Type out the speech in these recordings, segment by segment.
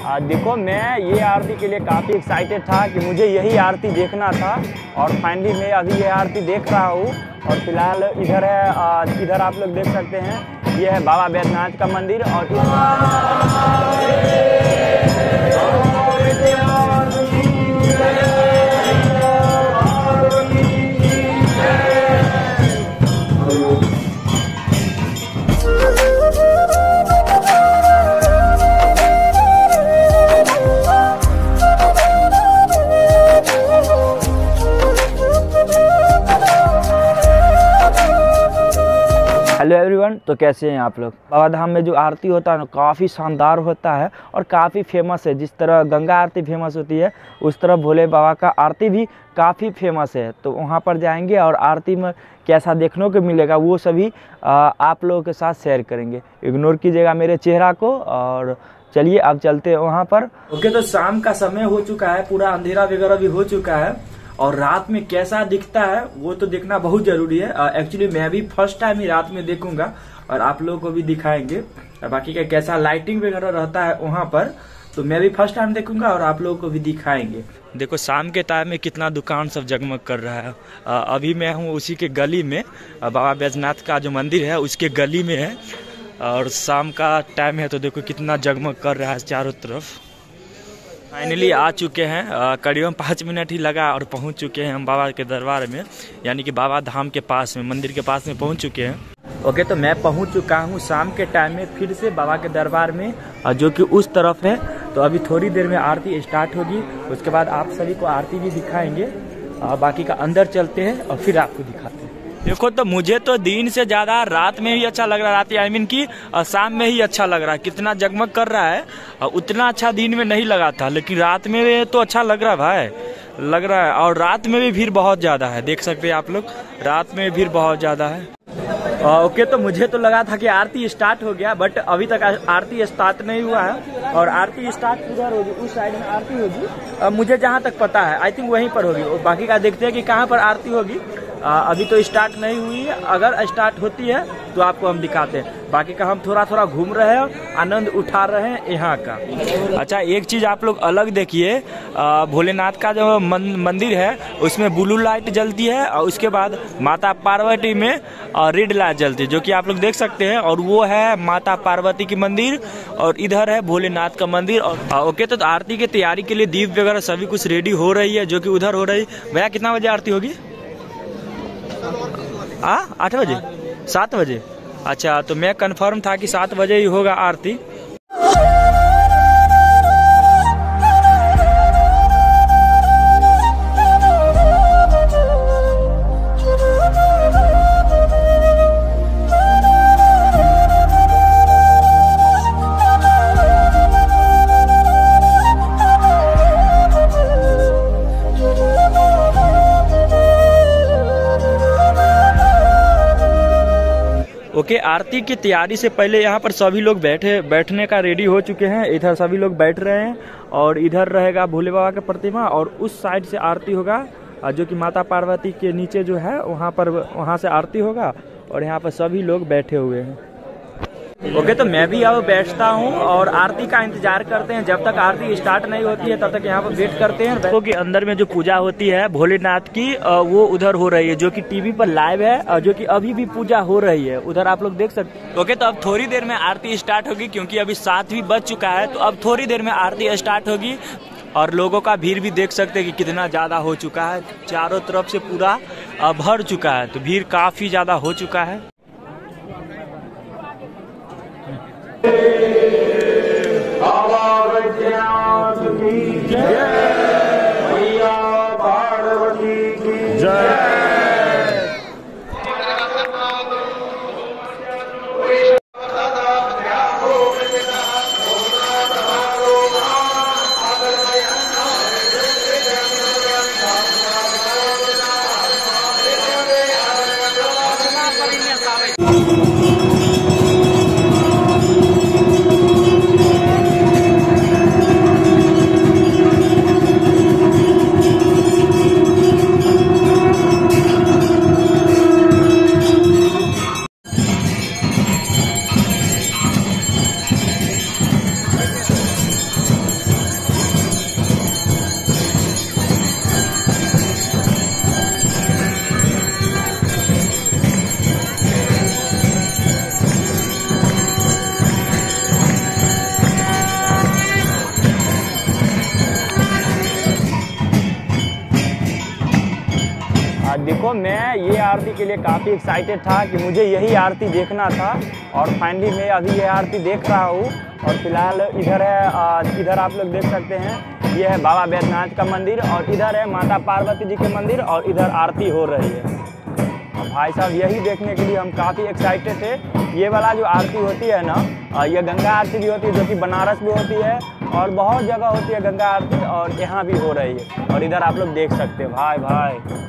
देखो, मैं ये आरती के लिए काफ़ी एक्साइटेड था कि मुझे यही आरती देखना था और फाइनली मैं अभी ये आरती देख रहा हूँ और फ़िलहाल इधर है इधर आप लोग देख सकते हैं। ये है बाबा बैद्यनाथ का मंदिर और हेलो एवरीवन तो कैसे हैं आप लोग? बाबा धाम में जो आरती होता है ना, काफ़ी शानदार होता है और काफ़ी फ़ेमस है। जिस तरह गंगा आरती फ़ेमस होती है, उस तरह भोले बाबा का आरती भी काफ़ी फ़ेमस है। तो वहाँ पर जाएँगे और आरती में कैसा देखने को मिलेगा, वो सभी आप लोगों के साथ शेयर करेंगे। इग्नोर कीजिएगा मेरे चेहरा को और चलिए, अब चलते हैं वहाँ पर। ओके तो शाम का समय हो चुका है, पूरा अंधेरा वगैरह भी हो चुका है। और रात में कैसा दिखता है वो तो देखना बहुत ज़रूरी है। एक्चुअली मैं भी फ़र्स्ट टाइम ही रात में देखूँगा और आप लोगों को भी दिखाएँगे। बाकी का कैसा लाइटिंग वगैरह रहता है वहाँ पर तो मैं भी फ़र्स्ट टाइम देखूँगा और आप लोगों को भी दिखाएँगे। देखो शाम के टाइम में कितना दुकान सब जगमग कर रहा है। आ, अभी मैं हूँ उसी के गली में। बाबा बैजनाथ का जो मंदिर है उसके गली में है। और शाम का टाइम है तो देखो कितना जगमग कर रहा है चारों तरफ़। फाइनली आ चुके हैं। करीबन पाँच मिनट ही लगा और पहुँच चुके हैं हम बाबा के दरबार में। यानी कि बाबा धाम के पास में, मंदिर के पास में पहुँच चुके हैं। ओके तो मैं पहुँच चुका हूँ शाम के टाइम में फिर से बाबा के दरबार में जो कि उस तरफ़ है। तो अभी थोड़ी देर में आरती स्टार्ट होगी। उसके बाद आप सभी को आरती भी दिखाएँगे। बाकी का अंदर चलते हैं और फिर आपको दिखाते हैं। देखो तो मुझे तो दिन से ज़्यादा रात में ही अच्छा लग रहा है रात आई मीन की शाम में ही अच्छा लग रहा है। कितना जगमग कर रहा है उतना अच्छा दिन में नहीं लगा था लेकिन रात में तो अच्छा लग रहा है भाई लग रहा है। और रात में भी भीड़ बहुत ज़्यादा है देख सकते हैं आप लोग रात में भीड़ बहुत ज़्यादा है। ओके तो मुझे तो लगा था कि आरती स्टार्ट हो गया बट अभी तक आरती स्टार्ट नहीं हुआ है और आरती स्टार्ट उधर होगी? उस साइड में आरती होगी। मुझे जहाँ तक पता है आई थिंक वहीं पर होगी। बाकी का देखते हैं कि कहाँ पर आरती होगी। आ, अभी तो स्टार्ट नहीं हुई है। अगर स्टार्ट होती है तो आपको हम दिखाते हैं। बाकी का हम थोड़ा थोड़ा घूम रहे हैं, आनंद उठा रहे हैं यहाँ का। अच्छा एक चीज़ आप लोग अलग देखिए भोलेनाथ का जो मंदिर है, उसमें ब्लू लाइट जलती है, और उसके बाद माता पार्वती में रेड लाइट जलती है, जो कि आप लोग देख सकते हैं, और वो है माता पार्वती की मंदिर, और इधर है भोलेनाथ का मंदिर, और ओके तो आरती की तैयारी के लिए दीप वगैरह सभी कुछ रेडी हो रही है, जो कि उधर हो रही। भैया, कितना बजे आरती होगी? आ आठ बजे? सात बजे? अच्छा तो मैं कंफर्म था कि सात बजे ही होगा आरती। ओके, आरती की तैयारी से पहले यहाँ पर सभी लोग बैठे, बैठने का रेडी हो चुके हैं। इधर सभी लोग बैठ रहे हैं और इधर रहेगा भोले बाबा का प्रतिमा और उस साइड से आरती होगा जो कि माता पार्वती के नीचे जो है, वहाँ पर, वहाँ से आरती होगा और यहाँ पर सभी लोग बैठे हुए हैं। ओके तो मैं भी अब बैठता हूँ और आरती का इंतज़ार करते हैं। जब तक आरती स्टार्ट नहीं होती है, तब तक यहाँ पर वेट करते हैं। देखो कि अंदर में जो पूजा होती है, भोलेनाथ की वो उधर हो रही है, जो कि टीवी पर लाइव है जो कि अभी भी पूजा हो रही है। उधर आप लोग देख सकते हैं। ओके तो अब थोड़ी देर में आरती स्टार्ट होगी, क्योंकि अभी सात भी बज चुका है तो अब थोड़ी देर में आरती स्टार्ट होगी। और लोगों का भीड़ भी देख सकते हैं कि कितना ज़्यादा हो चुका है। चारों तरफ़ से पूरा भर चुका है तो भीड़ काफ़ी ज़्यादा हो चुका है। now to me. देखो, मैं ये आरती के लिए काफ़ी एक्साइटेड था कि मुझे यही आरती देखना था और फाइनली मैं अभी ये आरती देख रहा हूँ और फ़िलहाल इधर है इधर आप लोग देख सकते हैं, ये है बाबा बैद्यनाथ का मंदिर और इधर है माता पार्वती जी के मंदिर और इधर आरती हो रही है। भाई साहब, यही देखने के लिए हम काफ़ी एक्साइटेड थे। ये वाला जो आरती होती है ना ये गंगा आरती भी होती है जो कि बनारस में होती है और बहुत जगह होती है गंगा आरती और यहाँ भी हो रही है। और इधर आप लोग देख सकते हैं, भाई भाई।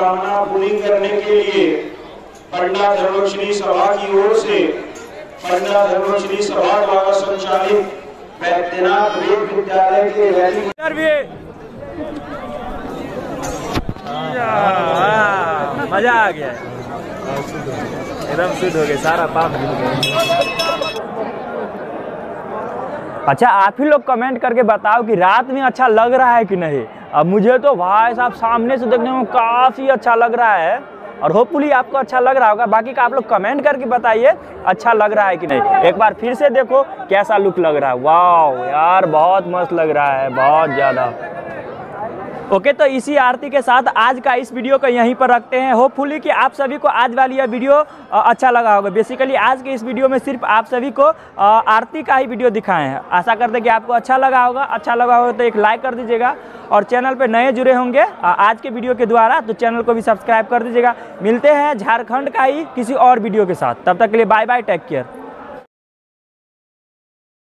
मनोकामना पूरी करने के लिए पंडा धर्मश्री सभा की ओर से पंडा धर्मश्री सभा द्वारा संचालित वैद्यनाथ वेद विद्यालय के मज़ा आ गया। एकदम शुद्ध हो गया सारा पाप धुल गया। अच्छा आप ही लोग कमेंट करके बताओ कि रात में अच्छा लग रहा है कि नहीं? अब मुझे तो भाई साहब सामने से देखने में काफ़ी अच्छा लग रहा है। और होपफुली आपको अच्छा लग रहा होगा। बाकी का आप लोग कमेंट करके बताइए अच्छा लग रहा है कि नहीं। एक बार फिर से देखो कैसा लुक लग रहा है। वाह यार, बहुत मस्त लग रहा है, बहुत ज़्यादा। ओके तो इसी आरती के साथ आज का इस वीडियो को यहीं पर रखते हैं। होपफुली कि आप सभी को आज वाली यह वीडियो अच्छा लगा होगा। बेसिकली आज के इस वीडियो में सिर्फ़ आप सभी को आरती का ही वीडियो दिखाए हैं। आशा करते हैं कि आपको अच्छा लगा होगा। अच्छा लगा होगा तो एक लाइक कर दीजिएगा और चैनल पर नए जुड़े होंगे आज के वीडियो के द्वारा तो चैनल को भी सब्सक्राइब कर दीजिएगा। मिलते हैं झारखंड का ही किसी और वीडियो के साथ। तब तक के लिए बाय बाय टेक केयर